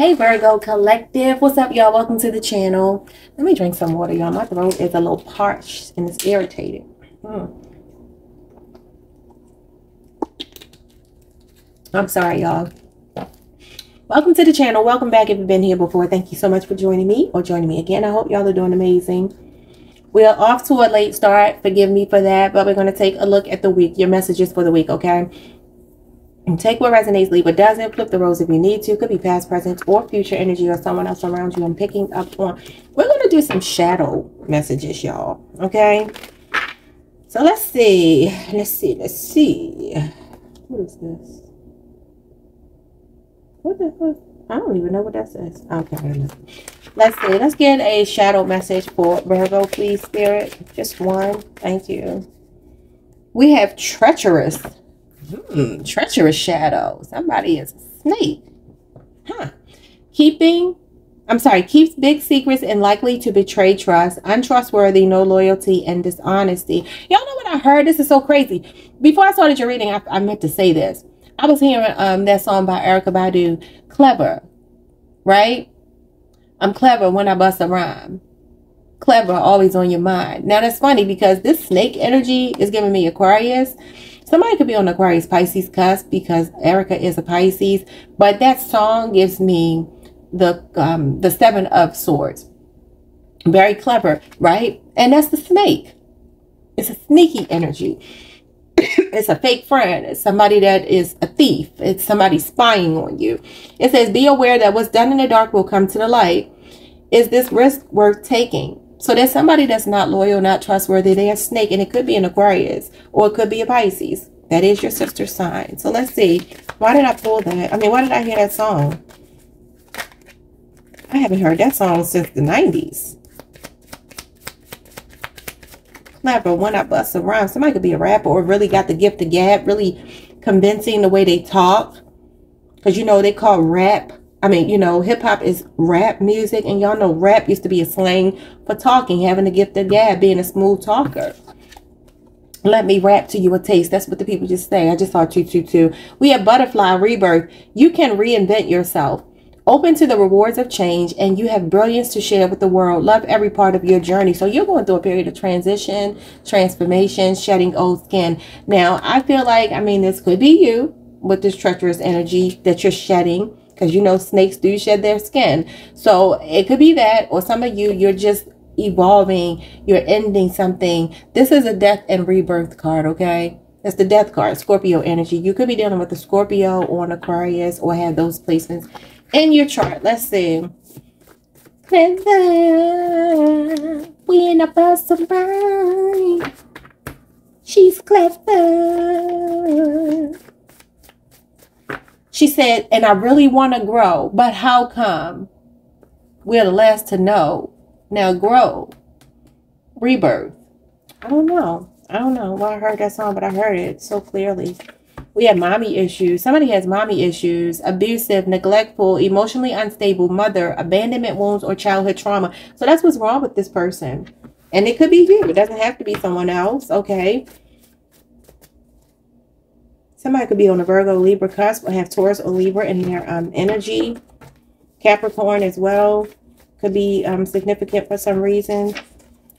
Hey Virgo Collective, what's up y'all? Welcome to the channel. Let me drink some water y'all. My throat is a little parched and it's irritated. Hmm. I'm sorry y'all. Welcome to the channel. Welcome back if you've been here before. Thank you so much for joining me or joining me again. I hope y'all are doing amazing. We are off to a late start. Forgive me for that, but we're going to take a look at the week, your messages for the week, okay? Take what resonates, leave what doesn't. Flip the roles if you need to. Could be past, present, or future energy or someone else around you. I'm picking up on. We're going to do some shadow messages, y'all. Okay? So let's see. Let's see. Let's see. What is this? What the fuck? I don't even know what that says. Okay. Let's see. Let's get a shadow message for Virgo, please, Spirit. Just one. Thank you. We have treacherous Hmm, treacherous shadow. Somebody is a snake. Huh. Keeping, I'm sorry, keeps big secrets and likely to betray trust, untrustworthy, no loyalty, and dishonesty. Y'all know what I heard? This is so crazy. Before I started your reading, I, I meant to say this. I was hearing um, that song by Erykah Badu, Clever, right? I'm clever when I bust a rhyme. Clever, always on your mind. Now that's funny because this snake energy is giving me Aquarius. Somebody could be on Aquarius Pisces cusp because Erykah is a Pisces, but that song gives me the um, the seven of swords. Very clever, right? And that's the snake. It's a sneaky energy. it's a fake friend. It's somebody that is a thief. It's somebody spying on you. It says, be aware that what's done in the dark will come to the light. Is this risk worth taking? So there's somebody that's not loyal, not trustworthy. They're a snake, and it could be an Aquarius, or it could be a Pisces. That is your sister sign. So let's see. Why did I pull that? I mean, why did I hear that song? I haven't heard that song since the 90s. Clever, when I bust a rhyme. Somebody could be a rapper or really got the gift of gab, really convincing the way they talk. Because, you know, they call rap I mean, you know, hip hop is rap music, and y'all know rap used to be a slang for talking, having the gift of gab, being a smooth talker. Let me rap to you a taste. That's what the people just say. I just saw 222. We have butterfly rebirth. You can reinvent yourself. Open to the rewards of change, and you have brilliance to share with the world. Love every part of your journey. So you're going through a period of transition, transformation, shedding old skin. Now, I feel like, I mean, this could be you with this treacherous energy that you're shedding because you know snakes do shed their skin. So it could be that, or some of you, you're just evolving, you're ending something. This is a death and rebirth card, okay? That's the death card, Scorpio energy. You could be dealing with a Scorpio or an Aquarius or have those placements in your chart. Let's see. Clever, a bus of mine. She's clever. She said, and I really want to grow, but how come? We're the last to know. Now grow. Rebirth. I don't know. I don't know why I heard that song, but I heard it so clearly. We have mommy issues. Somebody has mommy issues, abusive, neglectful, emotionally unstable mother, abandonment wounds, or childhood trauma. So that's what's wrong with this person. And it could be you. It doesn't have to be someone else. Okay. Somebody could be on a Virgo, Libra cusp or have Taurus or Libra in their um, energy. Capricorn as well could be um, significant for some reason.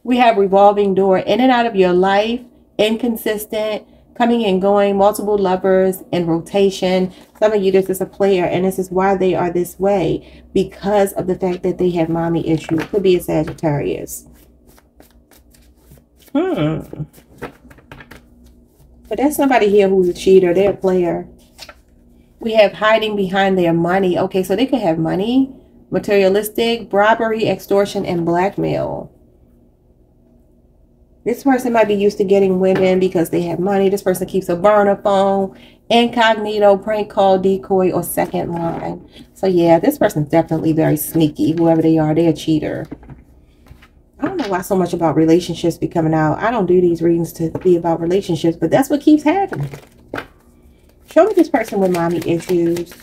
We have revolving door in and out of your life, inconsistent, coming and going, multiple lovers in rotation. Some of you, this is a player, and this is why they are this way because of the fact that they have mommy issues. Could be a Sagittarius. Hmm. But there's somebody here who's a cheater. They're a player. We have hiding behind their money. Okay, so they could have money, materialistic, robbery, extortion, and blackmail. This person might be used to getting women because they have money. This person keeps a burner phone, incognito, prank call, decoy, or second line. So yeah, this person's definitely very sneaky. Whoever they are, they're a cheater. I don't know why so much about relationships be coming out. I don't do these readings to be about relationships, but that's what keeps happening. Show me this person with mommy issues.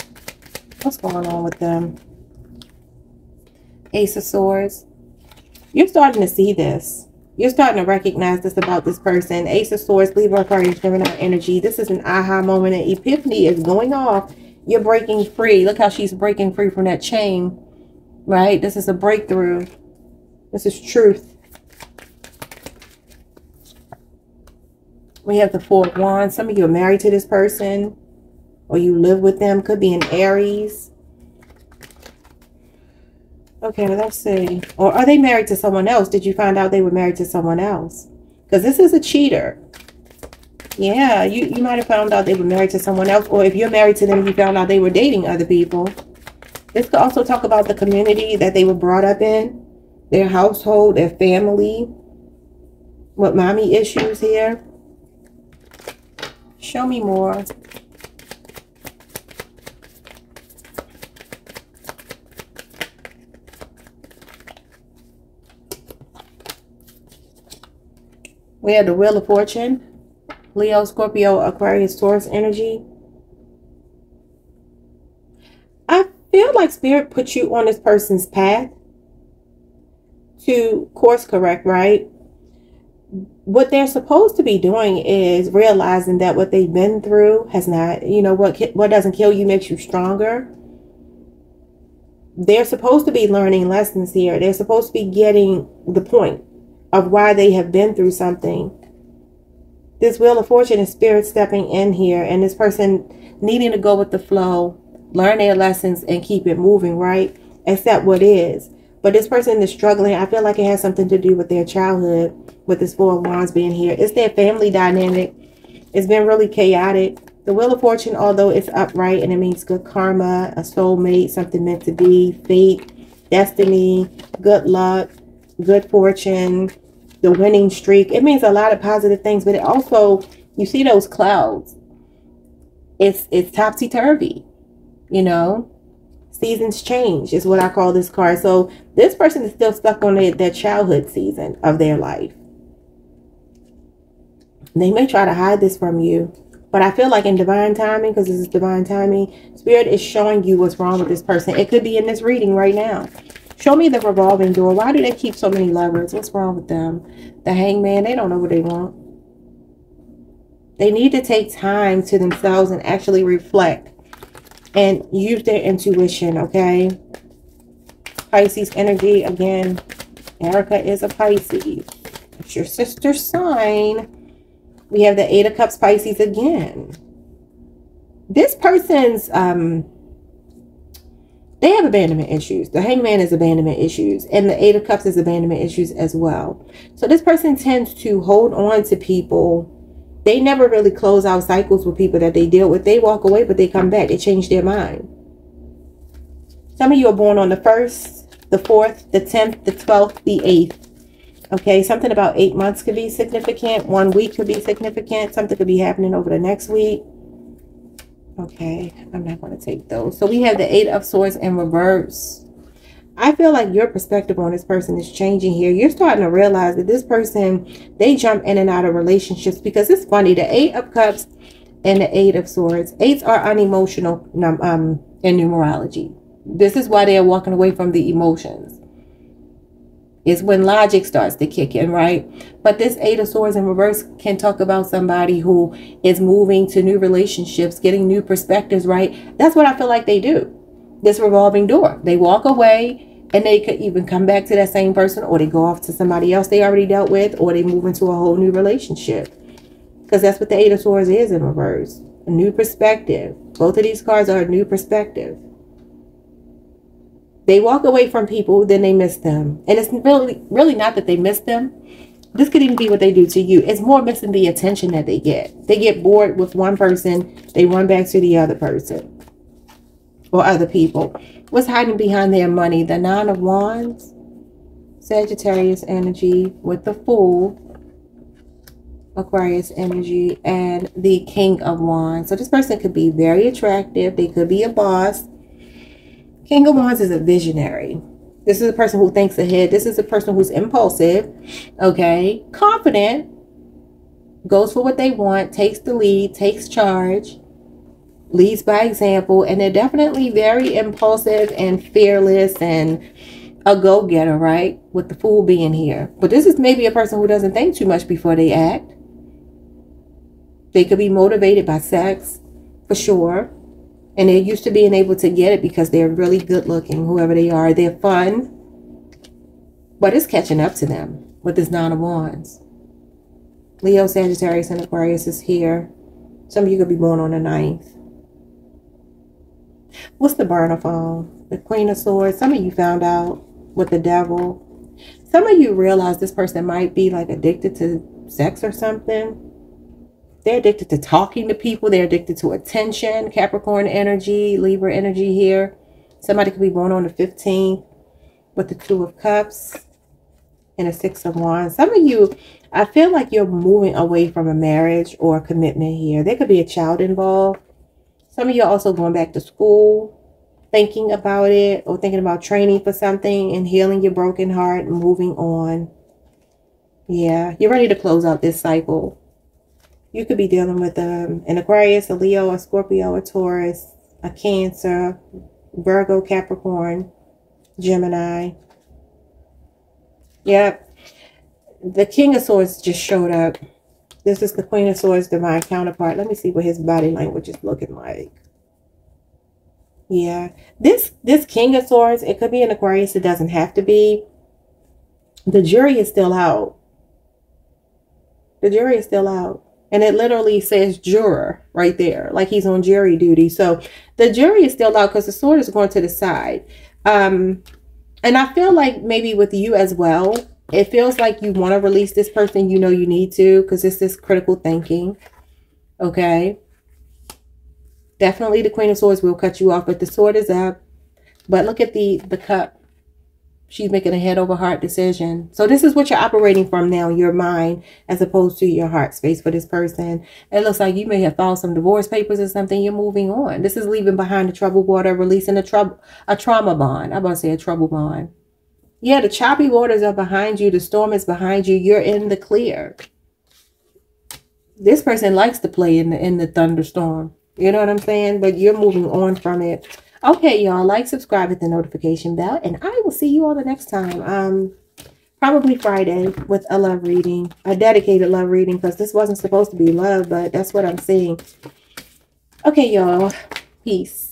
What's going on with them? Ace of Swords. You're starting to see this. You're starting to recognize this about this person. Ace of Swords, Libra, Aquarius, Gemini energy. This is an aha moment. An epiphany is going off You're breaking free. Look how she's breaking free from that chain, right? This is a breakthrough. This is truth. We have the Four of Wands. Some of you are married to this person or you live with them. Could be an Aries. Okay, let's see. Or are they married to someone else? Did you find out they were married to someone else? Because this is a cheater. Yeah, you, you might have found out they were married to someone else. Or if you're married to them, you found out they were dating other people. This could also talk about the community that they were brought up in. Their household, their family. What mommy issues here. Show me more. We have the Wheel of Fortune. Leo, Scorpio, Aquarius, Taurus energy. I feel like Spirit put you on this person's path to course correct, right? what they're supposed to be doing is realizing that what they've been through has not, you know, what what doesn't kill you makes you stronger. They're supposed to be learning lessons here. They're supposed to be getting the point of why they have been through something. This wheel of fortune is spirit stepping in here and this person needing to go with the flow, learn their lessons and keep it moving, right? Accept what is. But this person is struggling. I feel like it has something to do with their childhood, with this Four of Wands being here. It's their family dynamic. It's been really chaotic. The Wheel of Fortune, although it's upright and it means good karma, a soulmate, something meant to be, fate, destiny, good luck, good fortune, the winning streak. It means a lot of positive things, but it also, you see those clouds. It's it's topsy-turvy, you know seasons change is what I call this card. So this person is still stuck on their, their childhood season of their life. They may try to hide this from you, but I feel like in divine timing, because this is divine timing, Spirit is showing you what's wrong with this person. It could be in this reading right now. Show me the revolving door. Why do they keep so many lovers? What's wrong with them? The hangman, they don't know what they want. They need to take time to themselves and actually reflect and use their intuition, okay? Pisces energy, again, Erykah is a Pisces. It's your sister's sign. We have the Eight of Cups Pisces again. This person's, um, they have abandonment issues. The hangman is abandonment issues. And the Eight of Cups is abandonment issues as well. So this person tends to hold on to people they never really close out cycles with people that they deal with. They walk away, but they come back. They change their mind. Some of you are born on the 1st, the 4th, the 10th, the 12th, the 8th. Okay, something about eight months could be significant. One week could be significant. Something could be happening over the next week. Okay, I'm not going to take those. So we have the Eight of Swords in reverse. I feel like your perspective on this person is changing here. You're starting to realize that this person, they jump in and out of relationships because it's funny. The Eight of Cups and the Eight of Swords. Eights are unemotional um, in numerology. This is why they are walking away from the emotions. It's when logic starts to kick in, right? But this Eight of Swords in reverse can talk about somebody who is moving to new relationships, getting new perspectives, right? That's what I feel like they do. This revolving door. They walk away and they could even come back to that same person or they go off to somebody else they already dealt with or they move into a whole new relationship. Because that's what the eight of swords is in reverse. A new perspective. Both of these cards are a new perspective. They walk away from people then they miss them. And it's really really not that they miss them. This could even be what they do to you. It's more missing the attention that they get. They get bored with one person they run back to the other person or other people What's hiding behind their money? The Nine of Wands, Sagittarius energy with the Fool, Aquarius energy, and the King of Wands. So this person could be very attractive. They could be a boss. King of Wands is a visionary. This is a person who thinks ahead. This is a person who's impulsive, okay, confident, goes for what they want, takes the lead, takes charge leads by example and they're definitely very impulsive and fearless and a go-getter right with the fool being here but this is maybe a person who doesn't think too much before they act they could be motivated by sex for sure And they're used to being able to get it because they're really good looking, whoever they are. They're fun. But it's catching up to them with this Nine of Wands. Leo, Sagittarius, and Aquarius is here. Some of you could be born on the 9th. What's the burner phone? The Queen of Swords. Some of you found out with the devil. Some of you realize this person might be like addicted to sex or something. They're addicted to talking to people. They're addicted to attention. Capricorn energy, Libra energy here. Somebody could be born on the 15th with the Two of Cups and a Six of Wands. Some of you, I feel like you're moving away from a marriage or a commitment here. There could be a child involved. Some of you are also going back to school, thinking about it, or thinking about training for something and healing your broken heart and moving on. Yeah, you're ready to close out this cycle. You could be dealing with um, an Aquarius, a Leo, a Scorpio, a Taurus, a Cancer, Virgo, Capricorn, Gemini. Yep. The King of Swords just showed up. This is the Queen of Swords, divine counterpart. Let me see what his body language is looking like. Yeah. This this King of Swords, it could be an Aquarius. It doesn't have to be. The jury is still out. The jury is still out. And it literally says juror right there, like he's on jury duty. So the jury is still out because the sword is going to the side. Um, and I feel like maybe with you as well, it feels like you want to release this person. You know you need to because it's this critical thinking. Okay. Definitely the Queen of Swords will cut you off, but the sword is up. But look at the, the cup. She's making a head over heart decision. So this is what you're operating from now, your mind, as opposed to your heart space for this person. It looks like you may have filed some divorce papers or something. You're moving on. This is leaving behind the troubled water, releasing a trouble, a trauma bond. I'm about to say a trouble bond. Yeah, the choppy waters are behind you. The storm is behind you. You're in the clear. This person likes to play in the in the thunderstorm. You know what I'm saying? But you're moving on from it. Okay, y'all. Like, subscribe, hit the notification bell. And I will see you all the next time. Um, Probably Friday with a love reading. A dedicated love reading. Because this wasn't supposed to be love. But that's what I'm seeing. Okay, y'all. Peace.